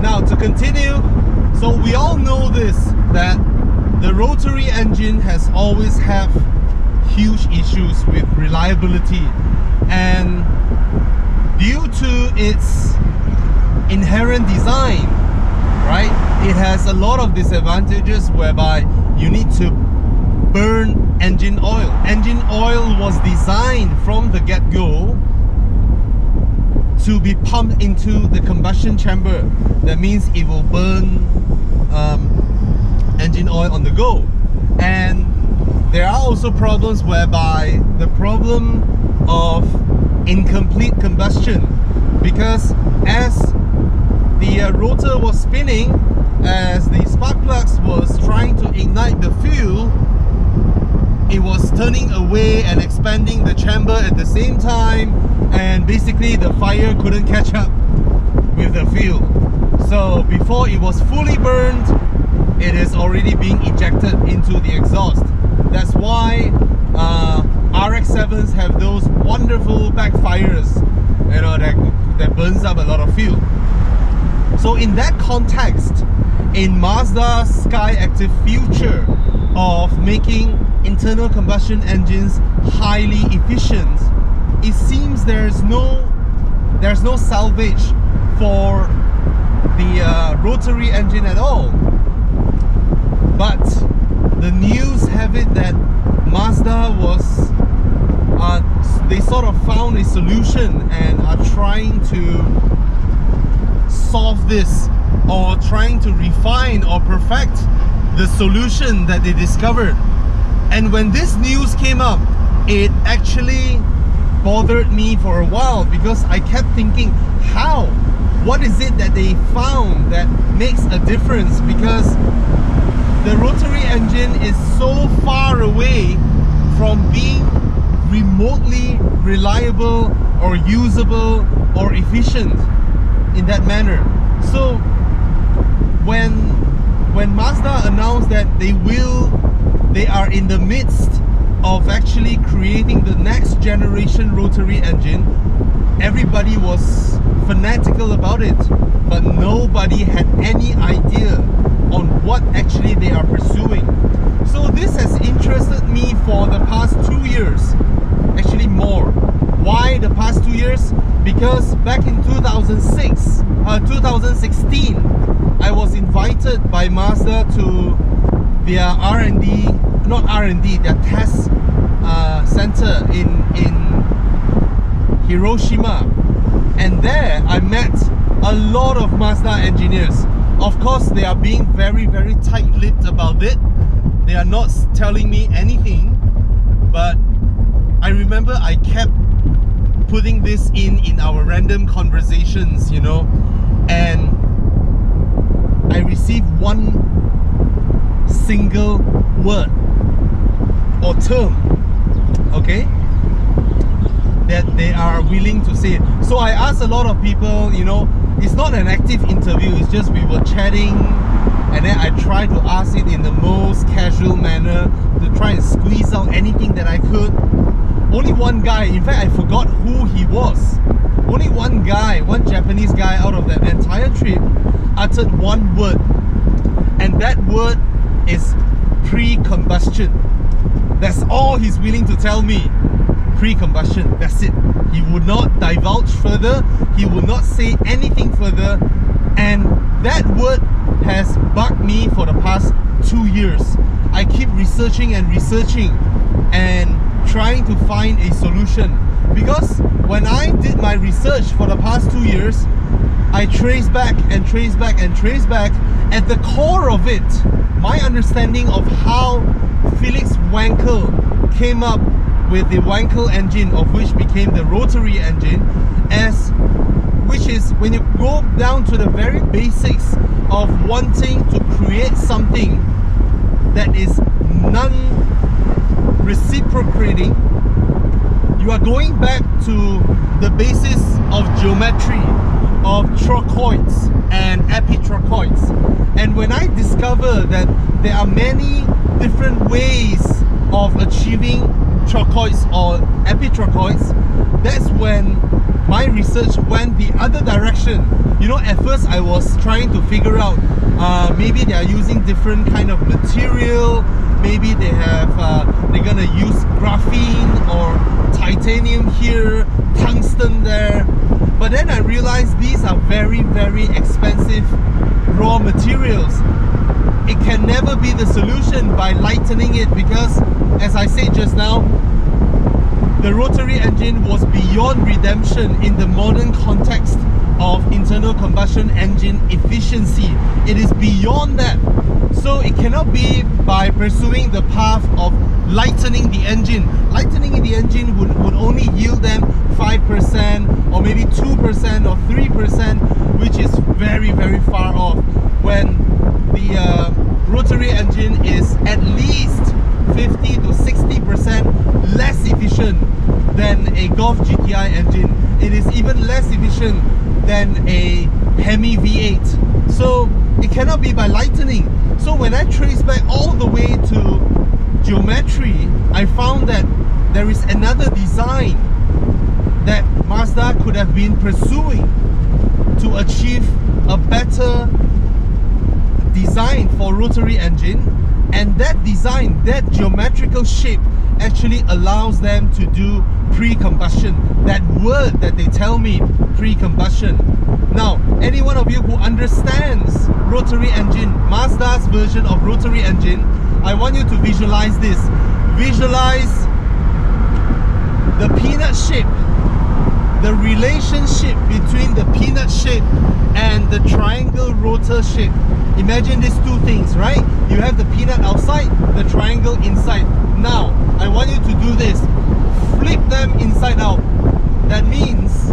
Now to continue, so we all know this that the rotary engine has always have huge issues with reliability. And due to its inherent design right it has a lot of disadvantages whereby you need to burn engine oil. Engine oil was designed from the get-go to be pumped into the combustion chamber. That means it will burn um, engine oil on the go. And there are also problems whereby the problem of incomplete combustion. Because as the uh, rotor was spinning as the spark plugs was trying to ignite the fuel it was turning away and expanding the chamber at the same time and basically the fire couldn't catch up with the fuel so before it was fully burned it is already being ejected into the exhaust that's why uh, RX-7s have those wonderful backfires, you know, that, that burns up a lot of fuel. So in that context, in Mazda's Skyactiv future of making internal combustion engines highly efficient, it seems there's no there's no salvage for the uh, rotary engine at all. But the news have it that Mazda was uh, they sort of found a solution and are trying to solve this or trying to refine or perfect the solution that they discovered and when this news came up it actually bothered me for a while because I kept thinking how what is it that they found that makes a difference because the rotary engine is so far away from being remotely reliable or usable or efficient in that manner. So when when Mazda announced that they will they are in the midst of actually creating the next generation rotary engine everybody was fanatical about it but nobody had any idea on what actually they are pursuing. So this has interested me for the past two years, actually more. Why the past two years? Because back in 2006, uh, 2016, I was invited by Mazda to their R&D, not R&D, their test uh, center in in Hiroshima, and there I met a lot of Mazda engineers. Of course, they are being very, very tight-lipped about it. They are not telling me anything, but I remember I kept putting this in in our random conversations, you know, and I received one single word or term, okay, that they are willing to say. So I asked a lot of people, you know, it's not an active interview it's just we were chatting and then I tried to ask it in the most casual manner to try and squeeze out anything that I could. Only one guy in fact I forgot who he was. Only one guy one Japanese guy out of that entire trip uttered one word. And that word is pre-combustion. That's all he's willing to tell me. Pre-combustion that's it. He would not divulge further. He would not say anything further. And that word has bugged me for the past two years. I keep researching and researching and trying to find a solution because when I did my research for the past two years I trace back and trace back and trace back. At the core of it my understanding of how Felix Wankel came up with the Wankel engine of which became the rotary engine as which is when you go down to the very basics of wanting to create something that is non-reciprocating you are going back to the basis of geometry of trochoids and epitrochoids and when I discover that there are many different ways of achieving trochoids or epitrochoids, that's when my research went the other direction. You know, at first I was trying to figure out uh, maybe they are using different kind of material, maybe they have uh, they're gonna use graphene or titanium here, tungsten there. But then I realized these are very, very expensive raw materials. It can never be the solution by lightening it because, as I said just now, the rotary engine was beyond redemption in the modern context of internal combustion engine efficiency. It is beyond that. So it cannot be by pursuing the path of lightening the engine. Lightening the engine would, would only yield them 5% or maybe 2% or 3%, which is very, very far off when the uh, rotary engine is at least 50 to 60% less efficient than a Golf GTI engine. It is even less efficient than a Hemi V8. So it cannot be by lightening. So when I trace back all the way to geometry, I found that there is another design that Mazda could have been pursuing to achieve a better design for rotary engine and that design, that geometrical shape actually allows them to do pre-combustion. That word that they tell me, pre-combustion. Now, any one of you who understands rotary engine, Mazda's version of rotary engine, I want you to visualize this. Visualize the peanut shape, the relationship between the peanut shape and the triangle rotor shape. Imagine these two things, right? You have the peanut outside, the triangle inside. Now, I want you to do this. Flip them inside out. That means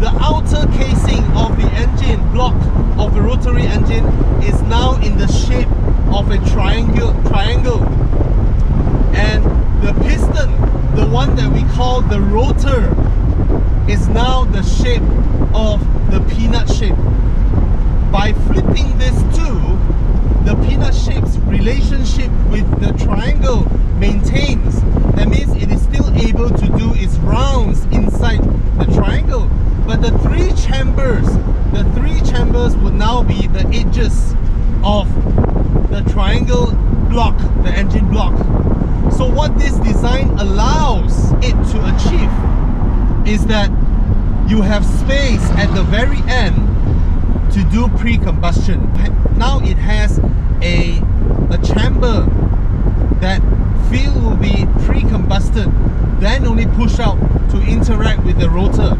the outer casing of the engine block of the rotary engine is now in the shape of a triangle triangle. And the piston the one that we call the rotor is now the shape of the peanut shape. By flipping this to the peanut shape's relationship with the triangle maintains. That means it is still able to do its rounds inside the triangle but the three chambers the three chambers would now be the edges of the triangle block the engine block so what this design allows it to achieve is that you have space at the very end to do pre-combustion. Now it has a, a chamber that fuel will be pre-combusted, then only push out to interact with the rotor.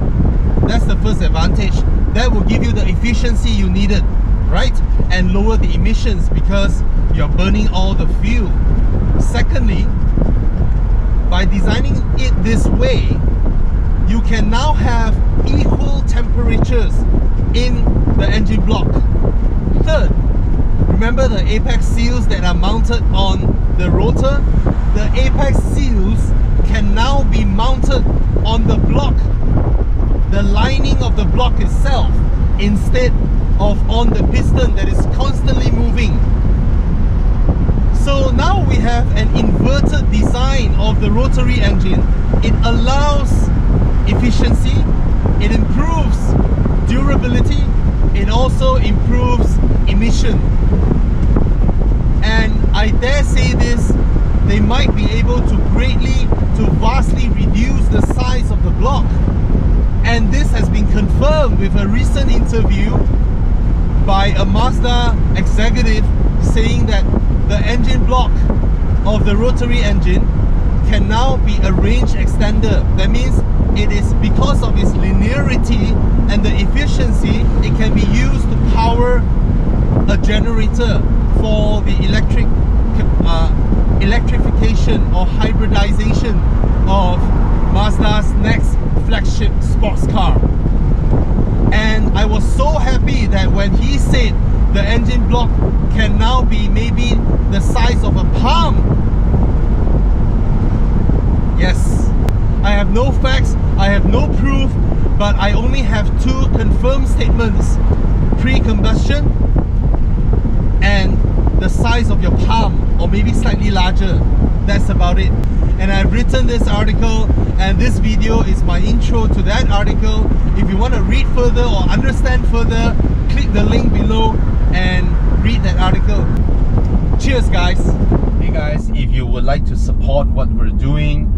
That's the first advantage. That will give you the efficiency you needed, right? And lower the emissions because you're burning all the fuel. Secondly, by designing it this way, you can now have equal temperatures in the engine block. Third, remember the apex seals that are mounted on the rotor? The apex seals can now be mounted on the block, the lining of the block itself, instead of on the piston that is constantly moving. So now we have an inverted design of the rotary engine. It allows efficiency, it improves durability, it also improves emission. And I dare say this, they might be able to greatly, to vastly reduce the size of the block. And this has been confirmed with a recent interview by a Mazda executive saying that the engine block of the rotary engine can now be a range extender. That means it is because of its linearity and the efficiency, it can be used to power a generator for the electric uh, electrification or hybridization of Mazda's next flagship sports car. And I was so happy that when he said the engine block can now be maybe the size of a palm. Yes, I have no facts, I have no proof, but I only have two confirmed statements. Pre-combustion and the size of your palm or maybe slightly larger. that's about it. And I've written this article and this video is my intro to that article. If you want to read further or understand further, click the link below and read that article. Cheers guys! Hey guys, if you would like to support what we're doing,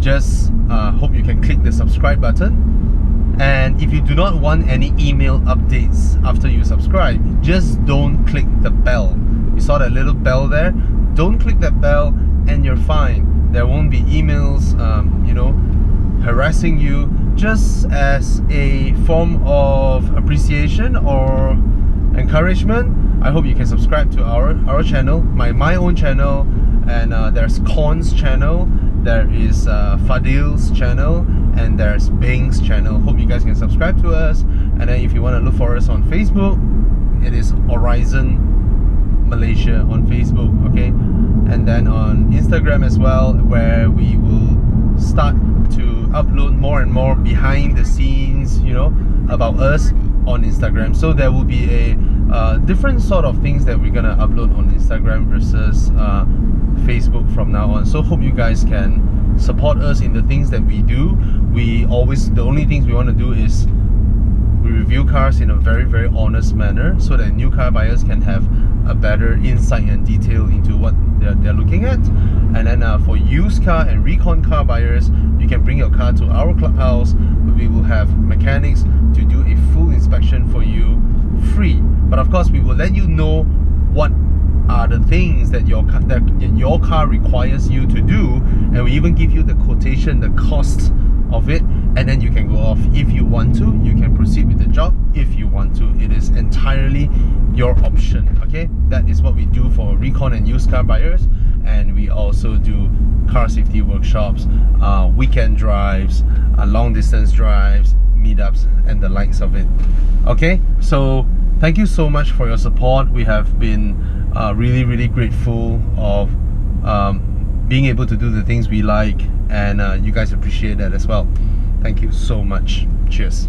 just uh, hope you can click the subscribe button. And if you do not want any email updates after you subscribe, just don't click the bell. You saw that little bell there? Don't click that bell and you're fine. There won't be emails, um, you know, harassing you just as a form of appreciation or encouragement. I hope you can subscribe to our our channel my my own channel and uh, there's Kon's channel there is uh, Fadhil's channel and there's Beng's channel. Hope you guys can subscribe to us. And then if you want to look for us on Facebook it is Aurizn Malaysia on Facebook okay? And then on Instagram as well where we will start to upload more and more behind the scenes you know about us on Instagram. So there will be a uh, different sort of things that we're gonna upload on Instagram versus uh, Facebook from now on. So hope you guys can support us in the things that we do. We always the only things we want to do is we review cars in a very very honest manner so that new car buyers can have a better insight and detail into what they're, they're looking at. And then uh, for used car and recon car buyers you can bring your car to our clubhouse we will have mechanics to do a full inspection for you free. But of course we will let you know what are the things that your car, that your car requires you to do. And we even give you the quotation the cost of it and then you can go off. If you want to you can proceed with the job. If you want to it is entirely your option okay? That is what we do for recon and used car buyers and we also do car safety workshops uh, weekend drives uh, long distance drives meetups and the likes of it okay? So thank you so much for your support. We have been uh, really really grateful of um, being able to do the things we like and uh, you guys appreciate that as well thank you so much. Cheers